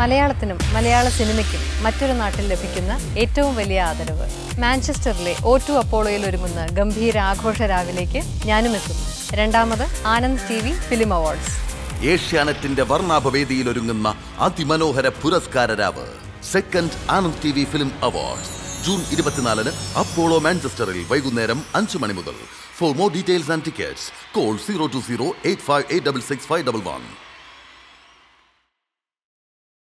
മലയാളത്തിനും മലയാള സിനിമയ്ക്കും മറ്റൊരു നാട്ടിൽ ലഭിക്കുന്ന ഏറ്റവും വലിയ ആദരവ്. മാഞ്ചസ്റ്ററിലെ ഒ ടു അപ്പോളോയിൽ ഒരുങ്ങുന്ന ഗംഭീര ആഘോഷ രാവിലേക്ക് ഞാനും എത്തുന്നു. രണ്ടാമത് Anand T V film awards. ഏഷ്യാനെറ്റിന്റെ വർണാഭവേദിയിൽ ഒരുങ്ങുന്ന അതിമനോഹര പുരസ്കാര രാവ് second Anand T V film awards. June ഇരുപത്തിനാലിന് അപ്പോളോ മാഞ്ചസ്റ്ററിൽ വൈകുന്നേരം അഞ്ച് മണി മുതൽ. For more details and tickets call zero two zero eight five eight double six five double one